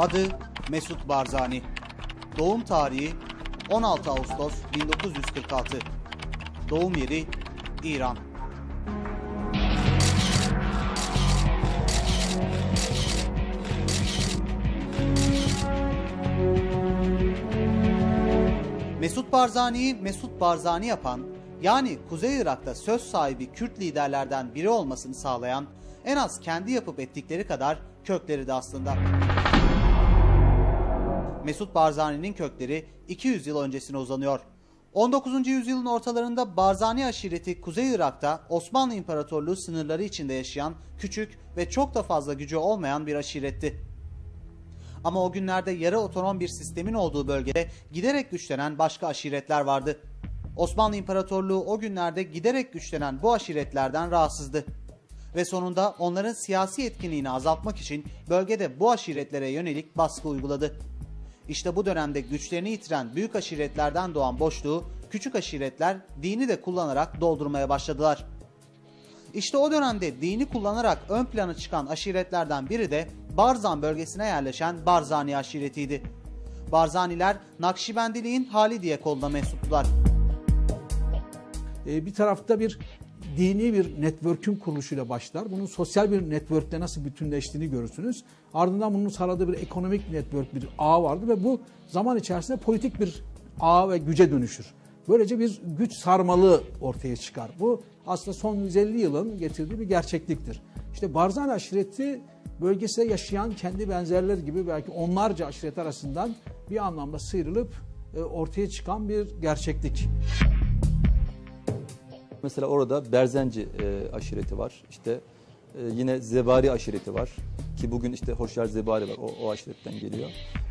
Adı Mesut Barzani. Doğum tarihi 16 Ağustos 1946. Doğum yeri İran. Mesut Barzani'yi Mesut Barzani yapan, yani Kuzey Irak'ta söz sahibi Kürt liderlerden biri olmasını sağlayan, en az kendi yapıp ettikleri kadar kökleri de aslında. Mesut Barzani'nin kökleri 200 yıl öncesine uzanıyor. 19. yüzyılın ortalarında Barzani aşireti Kuzey Irak'ta Osmanlı İmparatorluğu sınırları içinde yaşayan küçük ve çok da fazla gücü olmayan bir aşiretti. Ama o günlerde yarı otonom bir sistemin olduğu bölgede giderek güçlenen başka aşiretler vardı. Osmanlı İmparatorluğu o günlerde giderek güçlenen bu aşiretlerden rahatsızdı. Ve sonunda onların siyasi etkinliğini azaltmak için bölgede bu aşiretlere yönelik baskı uyguladı. İşte bu dönemde güçlerini yitiren büyük aşiretlerden doğan boşluğu küçük aşiretler dini de kullanarak doldurmaya başladılar. İşte o dönemde dini kullanarak ön plana çıkan aşiretlerden biri de Barzan bölgesine yerleşen Barzani aşiretiydi. Barzaniler Nakşibendiliğin Halidiye koluna mensuptular. Ee, bir tarafta bir dini bir network'ün kuruluşuyla başlar. Bunun sosyal bir network'te nasıl bütünleştiğini görürsünüz. Ardından bunun sağladığı bir ekonomik network, bir ağ vardı ve bu zaman içerisinde politik bir ağ ve güce dönüşür. Böylece bir güç sarmalı ortaya çıkar. Bu aslında son 150 yılın getirdiği bir gerçekliktir. İşte Barzan aşireti bölgesinde yaşayan kendi benzerleri gibi belki onlarca aşiret arasından bir anlamda sıyrılıp e, ortaya çıkan bir gerçeklik. Mesela orada Berzenci e, aşireti var. İşte e, yine Zebari aşireti var. Ki bugün işte Hoşyar Zebari var. O, o aşiretten geliyor.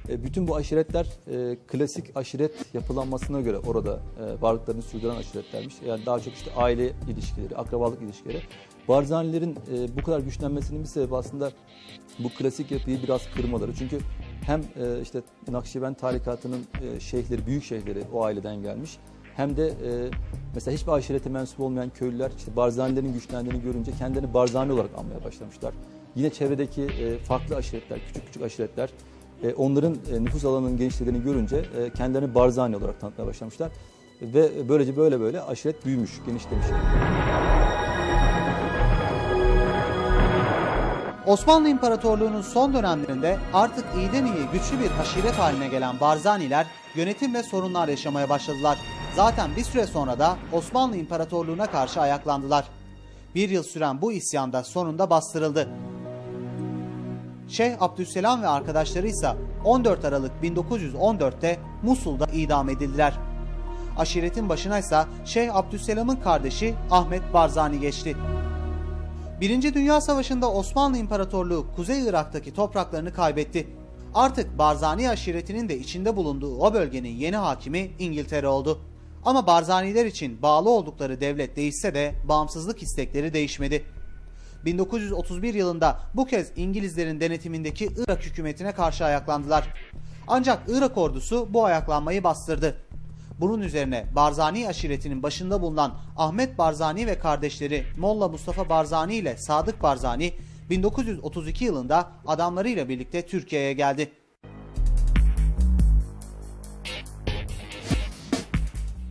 E, bütün bu aşiretler e, klasik aşiret yapılanmasına göre orada e, varlıklarını sürdüren aşiretlermiş. Yani daha çok işte aile ilişkileri, akrabalık ilişkileri. Barzanilerin e, bu kadar güçlenmesinin bir sebebi aslında bu klasik yapıyı biraz kırmaları. Çünkü hem e, işte Nakşibend tarikatının e, şeyhleri, büyük şeyhleri o aileden gelmiş. Hem de e, mesela hiçbir aşirete mensup olmayan köylüler işte Barzanilerin güçlendiğini görünce kendilerini Barzani olarak anmaya başlamışlar. Yine çevredeki e, farklı aşiretler, küçük küçük aşiretler e, onların e, nüfus alanının genişlediğini görünce e, kendilerini Barzani olarak tanıtmaya başlamışlar. Ve böylece böyle böyle aşiret büyümüş, genişlemiş. Osmanlı İmparatorluğu'nun son dönemlerinde artık iyiden iyi güçlü bir aşiret haline gelen Barzaniler yönetimle sorunlar yaşamaya başladılar. Zaten bir süre sonra da Osmanlı İmparatorluğu'na karşı ayaklandılar. Bir yıl süren bu isyan da sonunda bastırıldı. Şeyh Abdüsselam ve arkadaşları ise 14 Aralık 1914'te Musul'da idam edildiler. Aşiretin başına ise Şeyh Abdüsselam'ın kardeşi Ahmet Barzani geçti. Birinci Dünya Savaşı'nda Osmanlı İmparatorluğu Kuzey Irak'taki topraklarını kaybetti. Artık Barzani aşiretinin de içinde bulunduğu o bölgenin yeni hakimi İngiltere oldu. Ama Barzaniler için bağlı oldukları devlet değişse de bağımsızlık istekleri değişmedi. 1931 yılında bu kez İngilizlerin denetimindeki Irak hükümetine karşı ayaklandılar. Ancak Irak ordusu bu ayaklanmayı bastırdı. Bunun üzerine Barzani aşiretinin başında bulunan Ahmet Barzani ve kardeşleri Molla Mustafa Barzani ile Sadık Barzani 1932 yılında adamlarıyla birlikte Türkiye'ye geldi.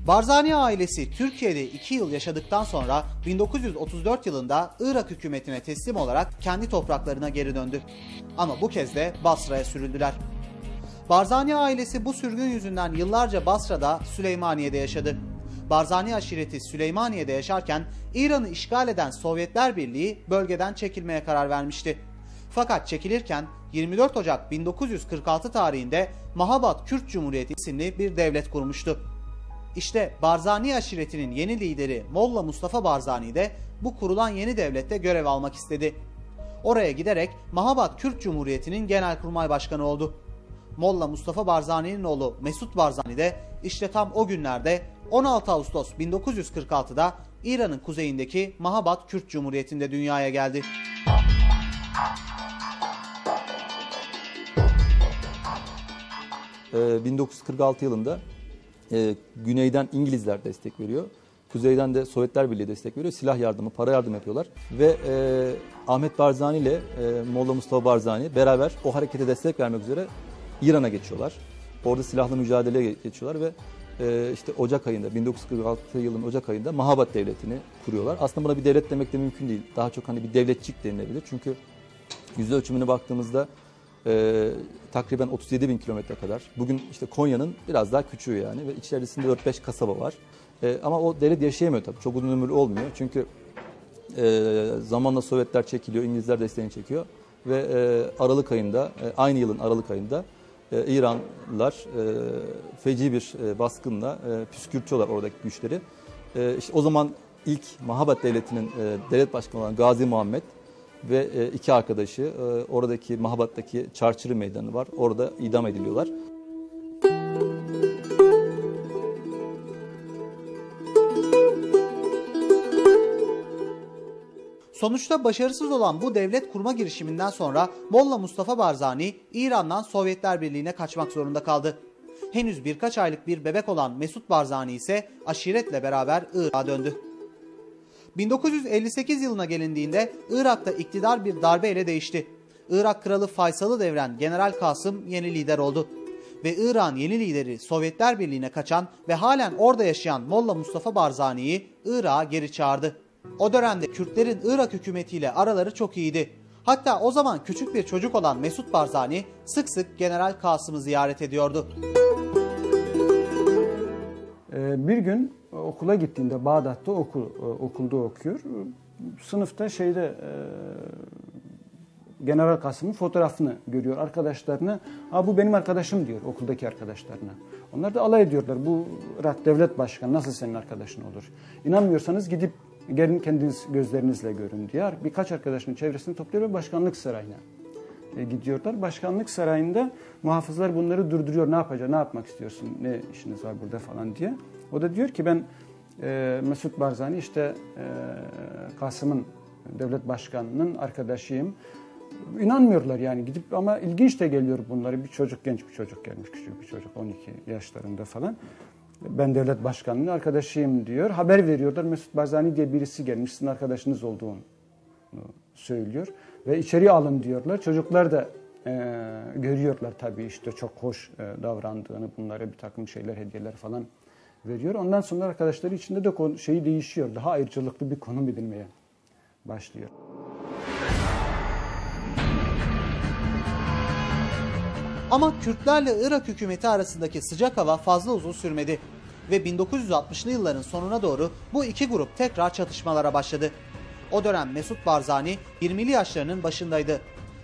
Barzani ailesi Türkiye'de 2 yıl yaşadıktan sonra 1934 yılında Irak hükümetine teslim olarak kendi topraklarına geri döndü. Ama bu kez de Basra'ya sürüldüler. Barzani ailesi bu sürgün yüzünden yıllarca Basra'da Süleymaniye'de yaşadı. Barzani aşireti Süleymaniye'de yaşarken İran'ı işgal eden Sovyetler Birliği bölgeden çekilmeye karar vermişti. Fakat çekilirken 24 Ocak 1946 tarihinde Mahabat Kürt Cumhuriyeti isimli bir devlet kurmuştu. İşte Barzani aşiretinin yeni lideri Molla Mustafa Barzani de bu kurulan yeni devlette görev almak istedi. Oraya giderek Mahabat Kürt Cumhuriyeti'nin genelkurmay başkanı oldu. Molla Mustafa Barzani'nin oğlu Mesut Barzani de işte tam o günlerde 16 Ağustos 1946'da İran'ın kuzeyindeki Mahabat Kürt Cumhuriyeti'nde dünyaya geldi. Ee, 1946 yılında e, güneyden İngilizler destek veriyor. Kuzeyden de Sovyetler Birliği destek veriyor. Silah yardımı, para yardımı yapıyorlar. Ve e, Ahmet Barzani ile e, Molla Mustafa Barzani beraber o harekete destek vermek üzere İran'a geçiyorlar. Orada silahlı mücadeleye geçiyorlar ve e, işte Ocak ayında 1946 yılının Ocak ayında Mahabat Devleti'ni kuruyorlar. Aslında buna bir devlet demek de mümkün değil. Daha çok hani bir devletçik denilebilir. Çünkü yüz ölçümüne baktığımızda e, takriben 37 bin kilometre kadar. Bugün işte Konya'nın biraz daha küçüğü yani ve içerisinde 4-5 kasaba var. E, ama o devlet yaşayamıyor tabii. Çok uzun ömürlü olmuyor. Çünkü e, zamanla Sovyetler çekiliyor, İngilizler desteğini çekiyor. Ve e, Aralık ayında, e, aynı yılın Aralık ayında e, İranlılar e, feci bir e, baskınla e, püskürtüyorlar oradaki güçleri. E, işte o zaman ilk Mahabat Devleti'nin e, devlet başkanı olan Gazi Muhammed ve e, iki arkadaşı e, oradaki Mahabat'taki Çarçırı Meydanı var. Orada idam ediliyorlar. Sonuçta başarısız olan bu devlet kurma girişiminden sonra Molla Mustafa Barzani İran'dan Sovyetler Birliği'ne kaçmak zorunda kaldı. Henüz birkaç aylık bir bebek olan Mesut Barzani ise aşiretle beraber Irak'a döndü. 1958 yılına gelindiğinde Irak'ta iktidar bir darbeyle değişti. Irak kralı Faysal'ı devren General Kasım yeni lider oldu. Ve İran yeni lideri Sovyetler Birliği'ne kaçan ve halen orada yaşayan Molla Mustafa Barzani'yi Irak'a geri çağırdı. O dönemde Kürtlerin Irak hükümetiyle araları çok iyiydi. Hatta o zaman küçük bir çocuk olan Mesut Barzani sık sık General Kasım'ı ziyaret ediyordu. Ee, bir gün okula gittiğinde Bağdat'ta okul e, okulda okuyor. Sınıfta şeyde e, General Kasım'ın fotoğrafını görüyor arkadaşlarına. Ha bu benim arkadaşım diyor okuldaki arkadaşlarına. Onlar da alay ediyorlar. Bu Irak devlet başkanı nasıl senin arkadaşın olur? İnanmıyorsanız gidip gelin kendiniz gözlerinizle görün diye birkaç arkadaşının çevresini topluyor ve başkanlık sarayına e, gidiyorlar. Başkanlık sarayında muhafızlar bunları durduruyor. Ne yapacak, ne yapmak istiyorsun, ne işiniz var burada falan diye. O da diyor ki ben e, Mesut Barzani işte e, Kasım'ın devlet başkanının arkadaşıyım. İnanmıyorlar yani gidip ama ilginç de geliyor bunları. Bir çocuk genç bir çocuk gelmiş küçük bir çocuk 12 yaşlarında falan. Ben devlet başkanının arkadaşıyım diyor. Haber veriyorlar Mesut Barzani diye birisi gelmiş sizin arkadaşınız olduğunu söylüyor. Ve içeri alın diyorlar. Çocuklar da e, görüyorlar tabii işte çok hoş e, davrandığını bunlara bir takım şeyler hediyeler falan veriyor. Ondan sonra arkadaşları içinde de konu, şeyi değişiyor. Daha ayrıcalıklı bir konum edilmeye başlıyor. Ama Kürtlerle Irak hükümeti arasındaki sıcak hava fazla uzun sürmedi ve 1960'lı yılların sonuna doğru bu iki grup tekrar çatışmalara başladı. O dönem Mesut Barzani 20'li yaşlarının başındaydı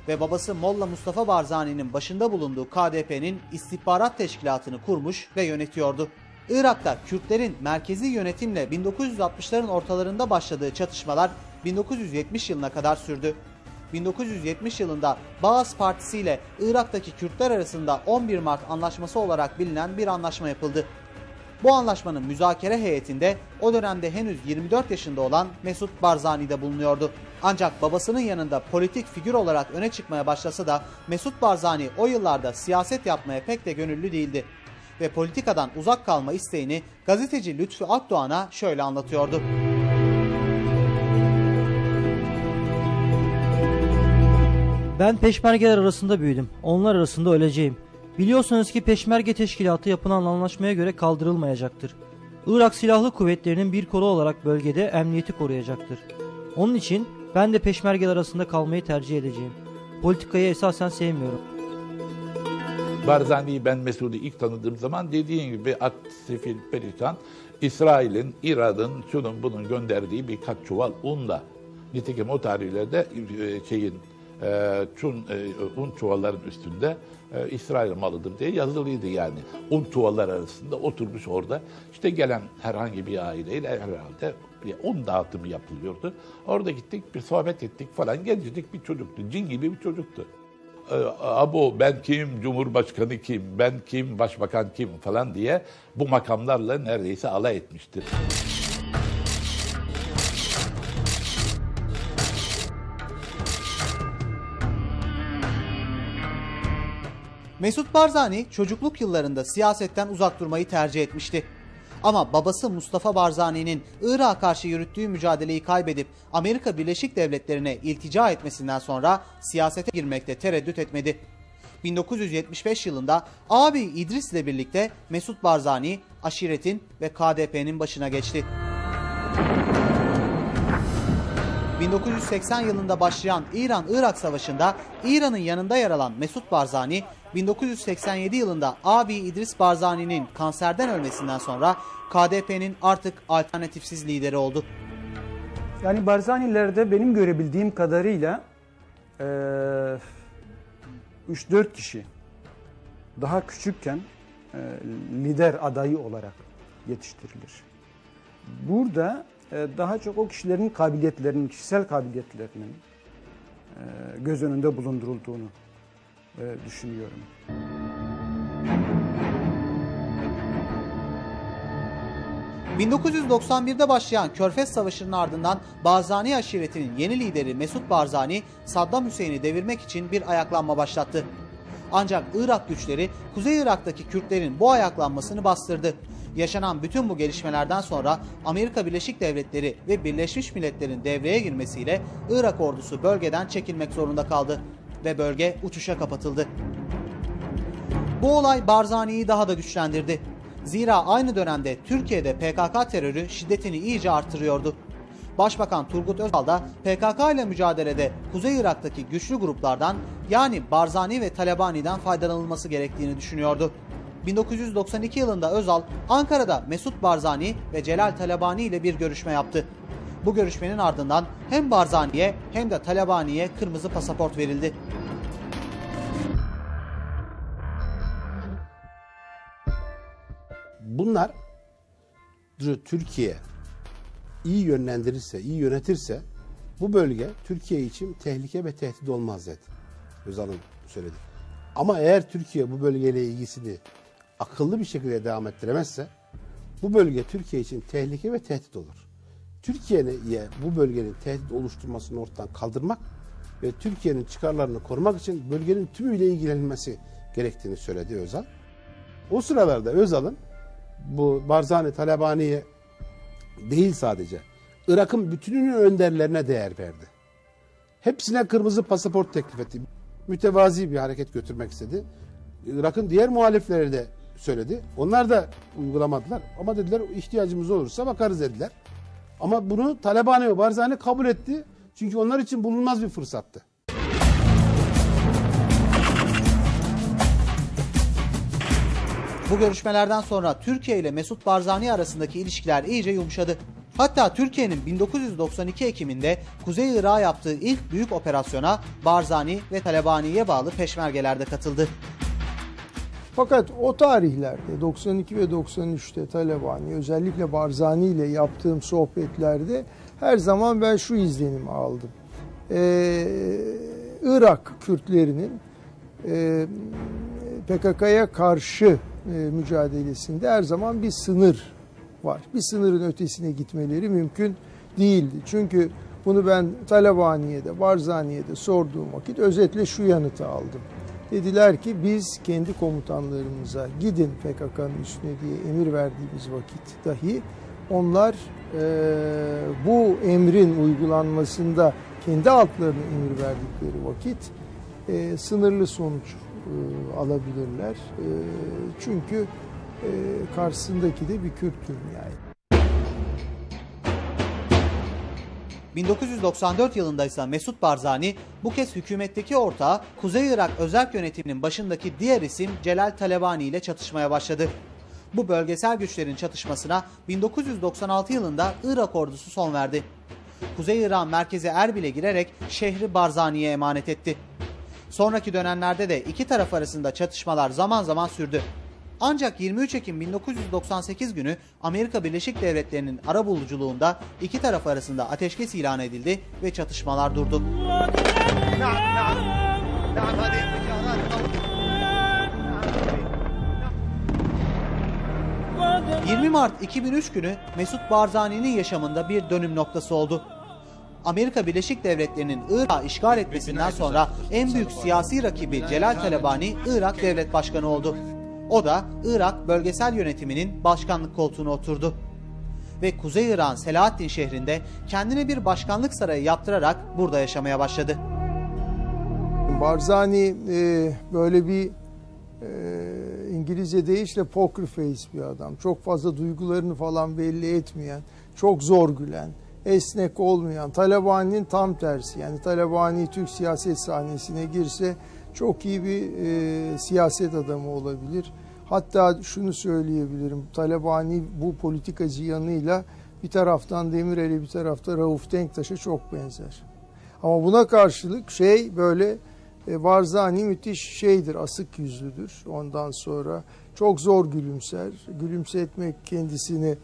ve babası Molla Mustafa Barzani'nin başında bulunduğu KDP'nin istihbarat teşkilatını kurmuş ve yönetiyordu. Irak'ta Kürtlerin merkezi yönetimle 1960'ların ortalarında başladığı çatışmalar 1970 yılına kadar sürdü. 1970 yılında Baas Partisi ile Irak'taki Kürtler arasında 11 Mart Anlaşması olarak bilinen bir anlaşma yapıldı. Bu anlaşmanın müzakere heyetinde o dönemde henüz 24 yaşında olan Mesut Barzani de bulunuyordu. Ancak babasının yanında politik figür olarak öne çıkmaya başlasa da Mesut Barzani o yıllarda siyaset yapmaya pek de gönüllü değildi. Ve politikadan uzak kalma isteğini gazeteci Lütfü Akdoğan'a şöyle anlatıyordu. Ben peşmergeler arasında büyüdüm. Onlar arasında öleceğim. Biliyorsunuz ki peşmerge teşkilatı yapılan anlaşmaya göre kaldırılmayacaktır. Irak Silahlı Kuvvetleri'nin bir kolu olarak bölgede emniyeti koruyacaktır. Onun için ben de peşmergeler arasında kalmayı tercih edeceğim. Politikayı esasen sevmiyorum. Barzani'yi ben Mesud'u ilk tanıdığım zaman dediğim gibi at, sefil, perişan İsrail'in, İran'ın, şunun bunun gönderdiği birkaç çuval unla. Nitekim o tarihlerde e, şeyin e, çun, e, un çuvalların üstünde e, İsrail malıdır diye yazılıydı yani. Un çuvallar arasında oturmuş orada. İşte gelen herhangi bir aileyle herhalde un dağıtımı yapılıyordu. Orada gittik bir sohbet ettik falan. Gencecik bir çocuktu. Cin gibi bir çocuktu. E, Abo ben kim, Cumhurbaşkanı kim, ben kim, Başbakan kim falan diye bu makamlarla neredeyse alay etmiştir. Mesut Barzani çocukluk yıllarında siyasetten uzak durmayı tercih etmişti. Ama babası Mustafa Barzani'nin Irak'a karşı yürüttüğü mücadeleyi kaybedip Amerika Birleşik Devletleri'ne iltica etmesinden sonra siyasete girmekte tereddüt etmedi. 1975 yılında abi İdris ile birlikte Mesut Barzani aşiretin ve KDP'nin başına geçti. 1980 yılında başlayan İran-Irak Savaşı'nda İran'ın yanında yer alan Mesut Barzani, 1987 yılında abi İdris Barzani'nin kanserden ölmesinden sonra KDP'nin artık alternatifsiz lideri oldu. Yani Barzani'lerde benim görebildiğim kadarıyla eee 3-4 kişi daha küçükken eee, lider adayı olarak yetiştirilir. Burada eee, daha çok o kişilerin kabiliyetlerinin, kişisel kabiliyetlerinin eee, göz önünde bulundurulduğunu eee, düşünüyorum. – 1991'de başlayan Körfez Savaşı'nın ardından Barzani aşiretinin yeni lideri Mesut Barzani, Saddam Hüseyin'i devirmek için bir ayaklanma başlattı. Ancak Irak güçleri Kuzey Irak'taki Kürtlerin bu ayaklanmasını bastırdı. Yaşanan bütün bu gelişmelerden sonra Amerika Birleşik Devletleri ve Birleşmiş Milletler'in devreye girmesiyle Irak ordusu bölgeden çekilmek zorunda kaldı ve bölge uçuşa kapatıldı. Bu olay Barzani'yi daha da güçlendirdi. Zira aynı dönemde Türkiye'de PKK terörü şiddetini iyice artırıyordu. Başbakan Turgut Özal da PKK ile mücadelede Kuzey Irak'taki güçlü gruplardan yani Barzani ve Talabani'den faydalanılması gerektiğini düşünüyordu. 1992 yılında Özal Ankara'da Mesut Barzani ve Celal Talabani ile bir görüşme yaptı. Bu görüşmenin ardından hem Barzani'ye hem de Talabani'ye kırmızı pasaport verildi. Bunlar Türkiye iyi yönlendirirse, iyi yönetirse bu bölge Türkiye için tehlike ve tehdit olmaz dedi. Özal'ın söyledi. Ama eğer Türkiye bu bölgeyle ilgisini akıllı bir şekilde devam ettiremezse bu bölge Türkiye için tehlike ve tehdit olur. Türkiye'ye bu bölgenin tehdit oluşturmasını ortadan kaldırmak ve Türkiye'nin çıkarlarını korumak için bölgenin tümüyle ilgilenilmesi gerektiğini söyledi Özal. O sıralarda Özal'ın bu Barzani Talabani'ye değil sadece Irak'ın bütününün önderlerine değer verdi. Hepsine kırmızı pasaport teklif etti. Mütevazi bir hareket götürmek istedi. Irak'ın diğer muhalifleri de söyledi. Onlar da uygulamadılar. Ama dediler ihtiyacımız olursa bakarız dediler. Ama bunu Talabani ve Barzani kabul etti. Çünkü onlar için bulunmaz bir fırsattı. Bu görüşmelerden sonra Türkiye ile Mesut Barzani arasındaki ilişkiler iyice yumuşadı. Hatta Türkiye'nin 1992 Ekim'inde Kuzey Irak'a yaptığı ilk büyük operasyona Barzani ve Talabani'ye bağlı peşmergeler de katıldı. Fakat o tarihlerde 92 ve 93'te Talabani özellikle Barzani ile yaptığım sohbetlerde her zaman ben şu izlenimi aldım. Ee, Irak Kürtlerinin e, PKK'ya karşı e, mücadelesinde her zaman bir sınır var. Bir sınırın ötesine gitmeleri mümkün değildi. Çünkü bunu ben Talabani'ye de Barzani'ye de sorduğum vakit özetle şu yanıtı aldım. Dediler ki biz kendi komutanlarımıza gidin PKK'nın üstüne diye emir verdiğimiz vakit dahi onlar e, bu emrin uygulanmasında kendi altlarına emir verdikleri vakit e, sınırlı sonuç alabilirler. E, çünkü e, karşısındaki de bir Kürt dünyayı. 1994 yılında ise Mesut Barzani bu kez hükümetteki ortağı Kuzey Irak Özerk Yönetimi'nin başındaki diğer isim Celal Talabani ile çatışmaya başladı. Bu bölgesel güçlerin çatışmasına 1996 yılında Irak ordusu son verdi. Kuzey Irak merkezi Erbil'e girerek şehri Barzani'ye emanet etti. Sonraki dönemlerde de iki taraf arasında çatışmalar zaman zaman sürdü. Ancak 23 Ekim 1998 günü Amerika Birleşik Devletleri'nin arabuluculuğunda iki taraf arasında ateşkes ilan edildi ve çatışmalar durdu. 20 Mart 2003 günü Mesut Barzani'nin yaşamında bir dönüm noktası oldu. Amerika Birleşik Devletleri'nin Irak'ı işgal etmesinden sonra en büyük siyasi rakibi Celal Talabani Irak Devlet Başkanı oldu. O da Irak bölgesel yönetiminin başkanlık koltuğuna oturdu. Ve Kuzey Irak'ın Selahaddin şehrinde kendine bir başkanlık sarayı yaptırarak burada yaşamaya başladı. Barzani e, böyle bir e, İngilizce deyişle poker face bir adam. Çok fazla duygularını falan belli etmeyen, çok zor gülen, esnek olmayan, Talabani'nin tam tersi. Yani Talabani Türk siyaset sahnesine girse çok iyi bir e, siyaset adamı olabilir. Hatta şunu söyleyebilirim, Talabani bu politikacı yanıyla bir taraftan Demirel'e bir tarafta Rauf Denktaş'a çok benzer. Ama buna karşılık şey böyle e, Barzani müthiş şeydir, asık yüzlüdür. Ondan sonra çok zor gülümser. Gülümsetmek kendisini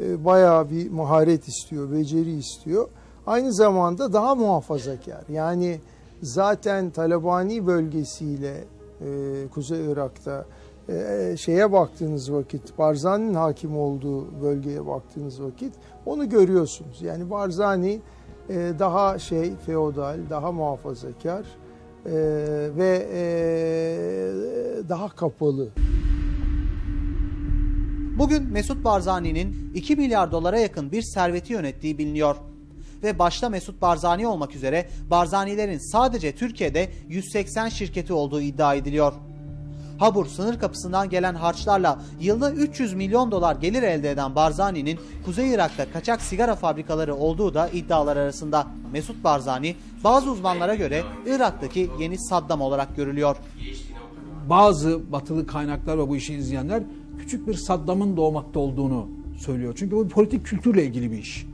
e, bayağı bir maharet istiyor, beceri istiyor. Aynı zamanda daha muhafazakar. Yani zaten Talabani bölgesiyle e, Kuzey Irak'ta e, şeye baktığınız vakit, Barzani'nin hakim olduğu bölgeye baktığınız vakit onu görüyorsunuz. Yani Barzani e, daha şey feodal, daha muhafazakar ve daha kapalı. Bugün Mesut Barzani'nin 2 milyar dolara yakın bir serveti yönettiği biliniyor. Ve başta Mesut Barzani olmak üzere Barzanilerin sadece Türkiye'de 180 şirketi olduğu iddia ediliyor. Habur sınır kapısından gelen harçlarla yılda 300 milyon dolar gelir elde eden Barzani'nin Kuzey Irak'ta kaçak sigara fabrikaları olduğu da iddialar arasında. Mesut Barzani bazı uzmanlara göre Irak'taki yeni Saddam olarak görülüyor. Bazı batılı kaynaklar ve bu işi izleyenler küçük bir Saddam'ın doğmakta olduğunu söylüyor. Çünkü bu bir politik kültürle ilgili bir iş.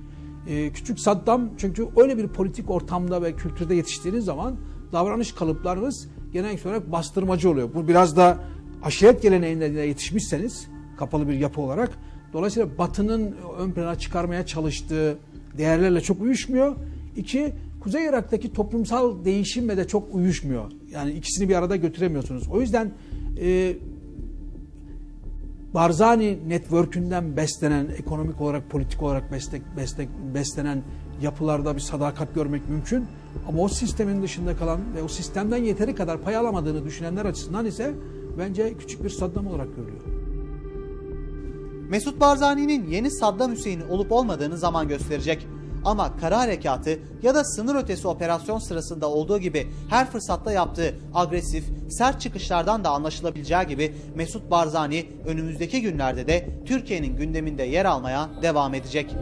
Ee, küçük Saddam çünkü öyle bir politik ortamda ve kültürde yetiştiğiniz zaman davranış kalıplarınız genellikle olarak bastırmacı oluyor. Bu biraz da aşiret geleneğinde yetişmişseniz kapalı bir yapı olarak dolayısıyla Batı'nın ön plana çıkarmaya çalıştığı değerlerle çok uyuşmuyor. İki, Kuzey Irak'taki toplumsal değişimle de çok uyuşmuyor. Yani ikisini bir arada götüremiyorsunuz. O yüzden e, Barzani network'ünden beslenen, ekonomik olarak, politik olarak beslek, beslek, beslenen yapılarda bir sadakat görmek mümkün. Ama o sistemin dışında kalan ve o sistemden yeteri kadar pay alamadığını düşünenler açısından ise bence küçük bir Saddam olarak görülüyor. Mesut Barzani'nin yeni Saddam Hüseyin olup olmadığını zaman gösterecek. Ama kara harekatı ya da sınır ötesi operasyon sırasında olduğu gibi her fırsatta yaptığı agresif, sert çıkışlardan da anlaşılabileceği gibi Mesut Barzani önümüzdeki günlerde de Türkiye'nin gündeminde yer almaya devam edecek.